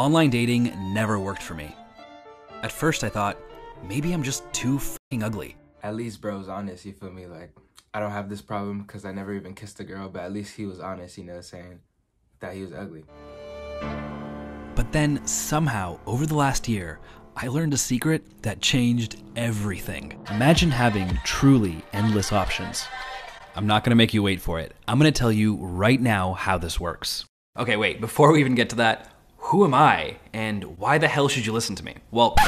Online dating never worked for me. At first, I thought, maybe I'm just too fing ugly. At least bro's honest, you feel me? Like, I don't have this problem because I never even kissed a girl, but at least he was honest, you know, saying that he was ugly. But then, somehow, over the last year, I learned a secret that changed everything. Imagine having truly endless options. I'm not gonna make you wait for it. I'm gonna tell you right now how this works. Okay, wait, before we even get to that, who am I and why the hell should you listen to me? Well,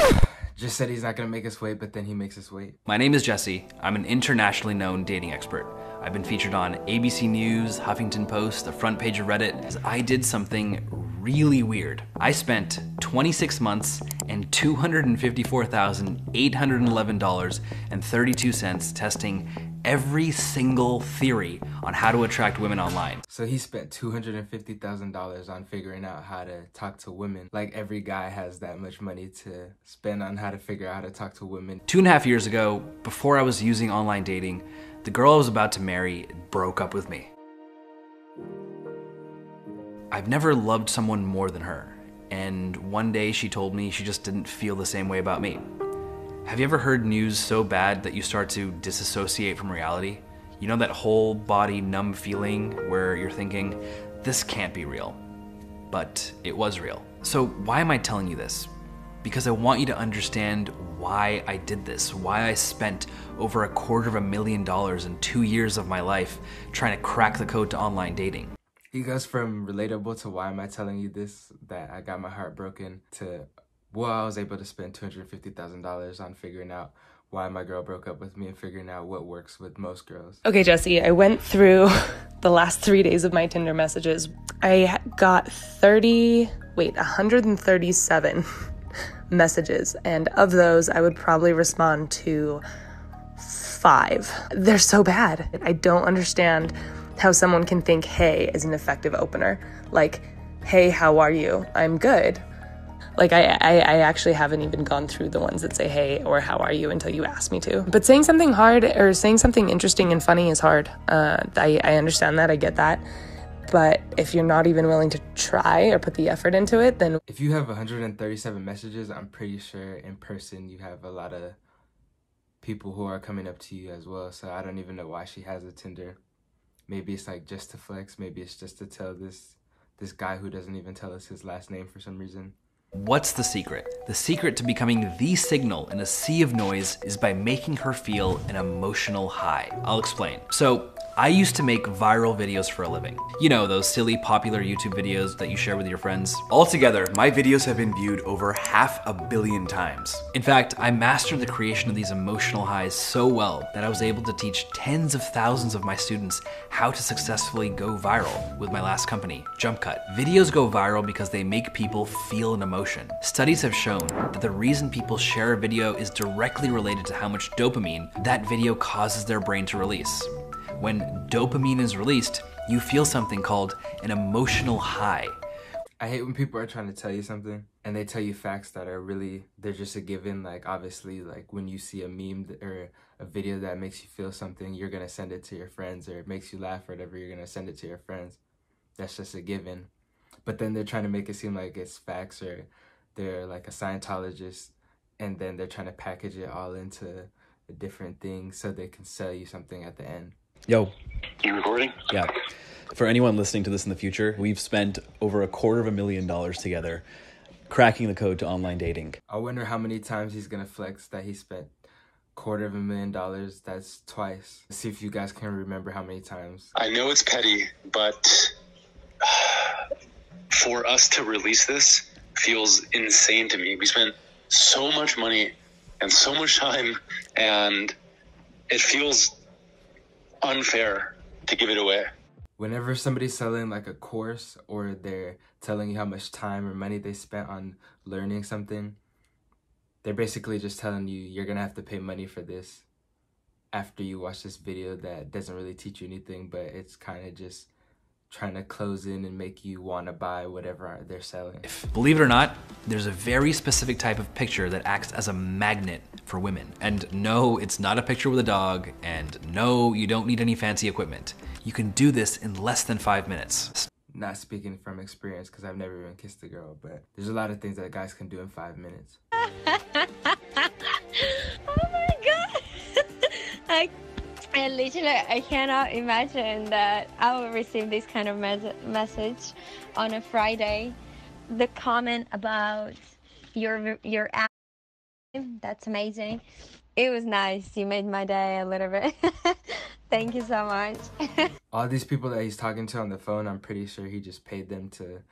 Just said he's not gonna make us wait, but then he makes us wait. my name is Jesse. I'm an internationally known dating expert. I've been featured on ABC News, Huffington Post, the front page of Reddit. I did something really weird. I spent 26 months and $254,811.32 testing every single theory on how to attract women online. So he spent $250,000 on figuring out how to talk to women. Like every guy has that much money to spend on how to figure out how to talk to women. Two and a half years ago, before I was using online dating, the girl I was about to marry broke up with me. I've never loved someone more than her, and one day she told me she just didn't feel the same way about me. Have you ever heard news so bad that you start to disassociate from reality? You know that whole body numb feeling where you're thinking, this can't be real. But it was real. So, why am I telling you this? Because I want you to understand why I did this, why I spent over a quarter of a million dollars in two years of my life trying to crack the code to online dating. He goes from relatable to why am I telling you this, that I got my heart broken, to well, I was able to spend $250,000 on figuring out why my girl broke up with me and figuring out what works with most girls. Okay, Jesse, I went through the last three days of my Tinder messages. I got 30, wait, 137 messages. And of those, I would probably respond to five. They're so bad. I don't understand how someone can think, hey, is an effective opener. Like, hey, how are you? I'm good. Like I, I, I actually haven't even gone through the ones that say hey or how are you until you ask me to. But saying something hard or saying something interesting and funny is hard. Uh, I, I understand that. I get that. But if you're not even willing to try or put the effort into it, then If you have 137 messages, I'm pretty sure in person you have a lot of people who are coming up to you as well. So I don't even know why she has a Tinder. Maybe it's like just to flex. Maybe it's just to tell this this guy who doesn't even tell us his last name for some reason. What's the secret? The secret to becoming the signal in a sea of noise is by making her feel an emotional high. I'll explain. So, I used to make viral videos for a living. You know, those silly popular YouTube videos that you share with your friends. Altogether, my videos have been viewed over half a billion times. In fact, I mastered the creation of these emotional highs so well that I was able to teach tens of thousands of my students how to successfully go viral with my last company, JumpCut. Videos go viral because they make people feel an emotion. Studies have shown that the reason people share a video is directly related to how much dopamine that video causes their brain to release. When dopamine is released, you feel something called an emotional high. I hate when people are trying to tell you something and they tell you facts that are really they're just a given. Like obviously, like when you see a meme or a video that makes you feel something, you're gonna send it to your friends, or it makes you laugh or whatever. You're gonna send it to your friends. That's just a given. But then they're trying to make it seem like it's facts or they're like a Scientologist, and then they're trying to package it all into a different thing so they can sell you something at the end. Yo, You recording? Yeah. For anyone listening to this in the future, we've spent over a quarter of a million dollars together cracking the code to online dating. I wonder how many times he's gonna flex that he spent quarter of a million dollars. That's twice. see if you guys can remember how many times. I know it's petty, but for us to release this feels insane to me. We spent so much money and so much time, and it feels unfair to give it away. Whenever somebody's selling like a course or they're telling you how much time or money they spent on learning something, they're basically just telling you you're gonna have to pay money for this after you watch this video that doesn't really teach you anything, but it's kind of just trying to close in and make you want to buy whatever they're selling. Believe it or not, there's a very specific type of picture that acts as a magnet for women. And no, it's not a picture with a dog, and no, you don't need any fancy equipment. You can do this in less than five minutes. not speaking from experience because I've never even kissed a girl, but there's a lot of things that guys can do in five minutes. oh my god! I, I literally I cannot imagine that I will receive this kind of mes- message on a Friday. The comment about your your app that's amazing. It was nice. You made my day a little bit. Thank you so much. All these people that he's talking to on the phone, I'm pretty sure he just paid them to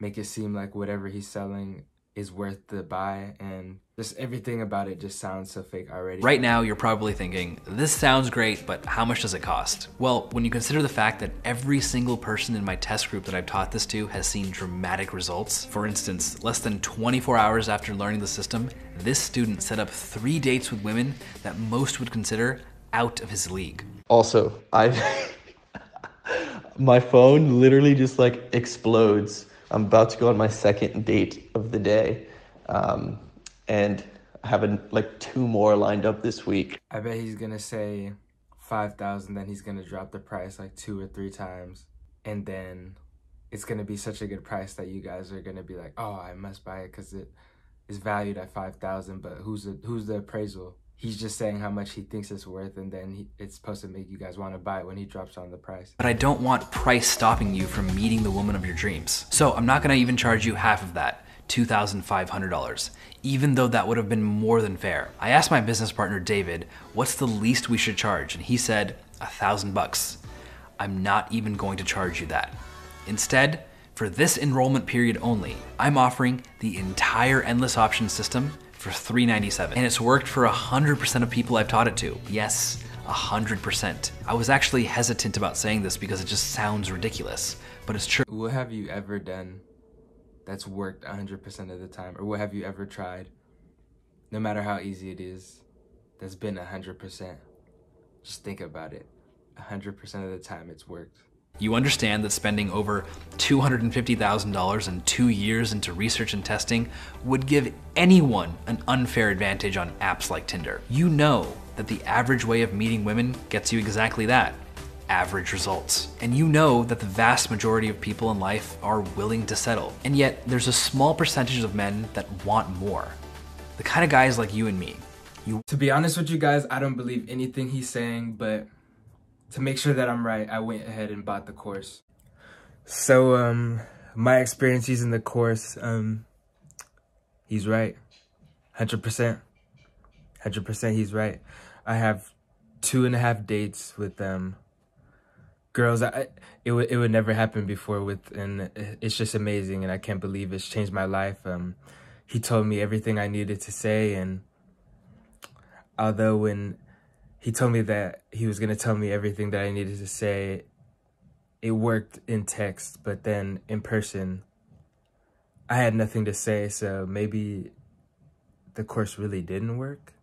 make it seem like whatever he's selling is worth the buy and just everything about it just sounds so fake already. Right now, you're probably thinking, this sounds great, but how much does it cost? Well, when you consider the fact that every single person in my test group that I've taught this to has seen dramatic results, for instance, less than 24 hours after learning the system, this student set up three dates with women that most would consider out of his league. Also, I my phone literally just like explodes. I'm about to go on my second date of the day, um, and I have a, like two more lined up this week. I bet he's gonna say five thousand, then he's gonna drop the price like two or three times, and then it's gonna be such a good price that you guys are gonna be like, oh, I must buy it because it is valued at five thousand. But who's the who's the appraisal? He's just saying how much he thinks it's worth and then he, it's supposed to make you guys want to buy it when he drops on the price. But I don't want price stopping you from meeting the woman of your dreams. So I'm not gonna even charge you half of that. $2,500, even though that would have been more than fair. I asked my business partner David, what's the least we should charge? And he said, a thousand bucks. I'm not even going to charge you that. Instead, for this enrollment period only, I'm offering the entire Endless Option system for 397. And it's worked for 100% of people I've taught it to. Yes, 100%. I was actually hesitant about saying this because it just sounds ridiculous, but it's true. What have you ever done that's worked 100% of the time? Or what have you ever tried, no matter how easy it is, that's been 100%? Just think about it. 100% of the time it's worked. You understand that spending over $250,000 in two years into research and testing would give anyone an unfair advantage on apps like Tinder. You know that the average way of meeting women gets you exactly that average results. And you know that the vast majority of people in life are willing to settle. And yet, there's a small percentage of men that want more. The kind of guys like you and me. You to be honest with you guys, I don't believe anything he's saying, but to make sure that I'm right, I went ahead and bought the course. So, um, my experience using the course, um, he's right. 100%. 100% he's right. I have two and a half dates with um, girls. I, it, would, it would never happen before with, and it's just amazing. And I can't believe it's changed my life. Um, he told me everything I needed to say. And although when he told me that he was going to tell me everything that I needed to say. It worked in text, but then in person, I had nothing to say, so maybe the course really didn't work.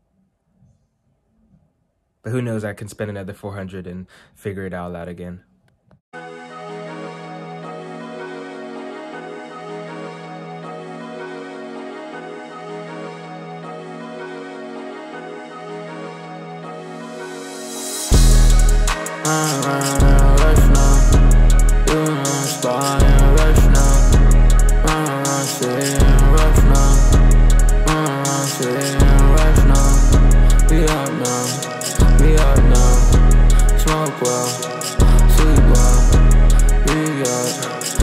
But who knows, I can spend another 400 and figure it all out again. Now. You know I'm starting rush now. Run,